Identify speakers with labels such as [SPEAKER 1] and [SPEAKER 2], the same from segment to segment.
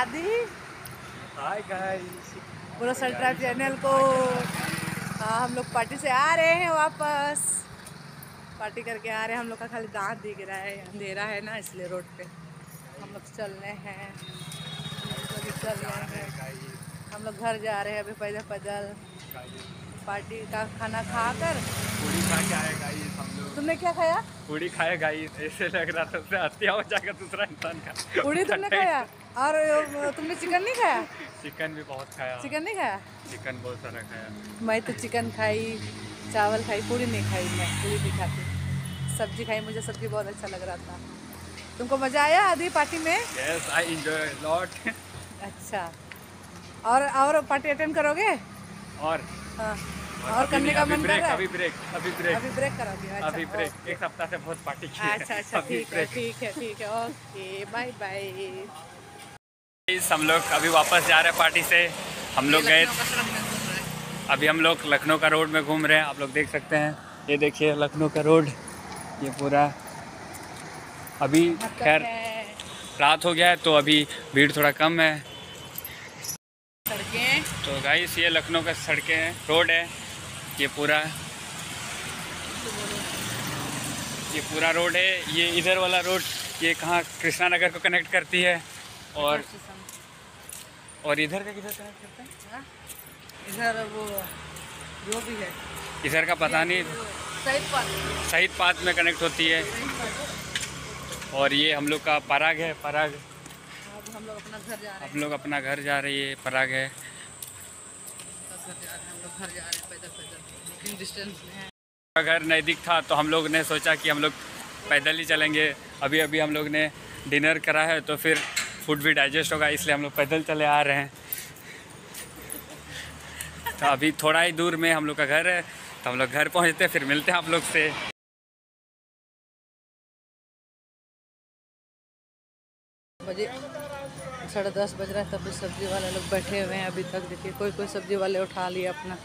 [SPEAKER 1] आदि।
[SPEAKER 2] Hi guys
[SPEAKER 1] पूरा सल्ट्रा channel को हाँ हम लोग पार्टी से आ रहे हैं वापस। पार्टी करके आ रहे हैं। हम लोग का खाली दांत दिख रहा है अंधेरा है ना इसलिए रोड पे हम लोग चल रहे हैं। हम लोग चल रहे हैं हम लोग घर जा रहे हैं अभी पैदल पैदल। पार्टी का खाना खाकर।
[SPEAKER 2] पूरी खा के आए गाइस हम लोग।
[SPEAKER 1] तुमने क्या खाया?
[SPEAKER 2] पूरी खाए गाइस ऐसे लग रहा था उससे हत्या हो जाएगा दूसरा इंसान का।
[SPEAKER 1] पूड़ी तुमने खाया? और तुमने चिकन नहीं खाया?
[SPEAKER 2] चिकन भी बहुत खाया।
[SPEAKER 1] चिकन नहीं खाया?
[SPEAKER 2] चिकन बहुत सारा खाया।
[SPEAKER 1] मैं तो चिकन खाई चावल खाई पूरी नहीं खाई मैं पूरी नहीं खाती। सब्ज़ी खाई मुझे सब्ज़ी बहुत अच्छा लग रहा था। तुमको मज़ा आया आदि पार्टी में?
[SPEAKER 2] यस आई एंजॉय लॉट
[SPEAKER 1] अच्छा। और और पार्टी अटेंड करोगे?
[SPEAKER 2] और?
[SPEAKER 1] हाँ।
[SPEAKER 2] और अभी
[SPEAKER 1] करने का
[SPEAKER 2] अभी
[SPEAKER 1] मन कर
[SPEAKER 2] ब्रेक
[SPEAKER 1] रहा
[SPEAKER 2] अभी
[SPEAKER 1] है
[SPEAKER 2] ब्रेक अभी ब्रेक
[SPEAKER 1] अभी ब्रेक करोगे अच्छा
[SPEAKER 2] अभी ब्रेक। एक सप्ताह से बहुत पार्टी की
[SPEAKER 1] अच्छा अच्छा
[SPEAKER 2] अभी
[SPEAKER 1] ठीक है। ठीक है ठीक है ओके बाय बाय
[SPEAKER 2] हम लोग अभी वापस जा रहे हैं पार्टी से। हम लोग गए अभी हम लोग लखनऊ का रोड में घूम रहे हैं। आप लोग देख सकते हैं। ये देखिए लखनऊ का रोड ये पूरा अभी खैर रात हो गया है तो अभी भीड़ थोड़ा कम है।
[SPEAKER 1] सड़कें
[SPEAKER 2] तो गाइस ये लखनऊ का सड़कें हैं रोड है। ये पूरा ये पूरा रोड है। ये इधर वाला रोड ये कहाँ कृष्णा नगर को कनेक्ट करती है। और और इधर का किधर कनेक्ट करता है?
[SPEAKER 1] हाँ? इधर वो जो भी है।
[SPEAKER 2] इधर का पता नहीं।
[SPEAKER 1] सही पर
[SPEAKER 2] शहीद पाथ में कनेक्ट होती है। और ये हम लोग का पराग है पराग।
[SPEAKER 1] अब हम लोग अपना घर जा रहे हैं।
[SPEAKER 2] हम लोग अपना घर जा रही है पराग है।
[SPEAKER 1] घर
[SPEAKER 2] नज़दीक था तो हम लोग ने सोचा कि हम लोग पैदल ही चलेंगे। अभी अभी हम लोग ने डिनर करा है तो फिर फ़ूड भी डाइजेस्ट होगा, इसलिए हम लोग पैदल चले आ रहे हैं। तो अभी थोड़ा ही दूर में हम लोग का घर है तो हम लोग घर पहुँचते, फिर मिलते हैं आप लोग से।
[SPEAKER 1] बजे साढ़े दस बज रहा है, तब भी सब्ज़ी वाले लोग बैठे हुए हैं अभी तक। देखिए कोई कोई सब्ज़ी वाले उठा लिया अपना।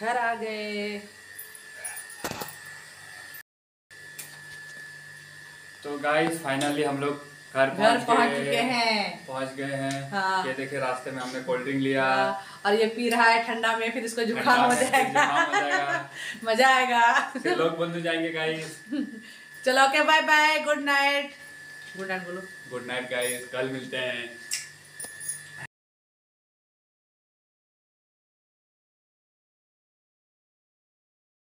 [SPEAKER 1] घर आ गए।
[SPEAKER 2] तो गाइस फाइनली हम लोग घर
[SPEAKER 1] घर पहुँच चुके हैं।
[SPEAKER 2] पहुँच गए हैं।
[SPEAKER 1] हाँ।
[SPEAKER 2] ये देखिए रास्ते में हमने कोल्ड ड्रिंक लिया।
[SPEAKER 1] और ये पी रहा है ठंडा में फिर इसको जुकाम हो जाएगा।
[SPEAKER 2] हो।
[SPEAKER 1] मज़ा आएगा।
[SPEAKER 2] फिर लोग बंद हो जाएँगे गाइस
[SPEAKER 1] चलो okay bye bye good night good night बोलो
[SPEAKER 2] गुड नाइट गाइस कल मिलते हैं।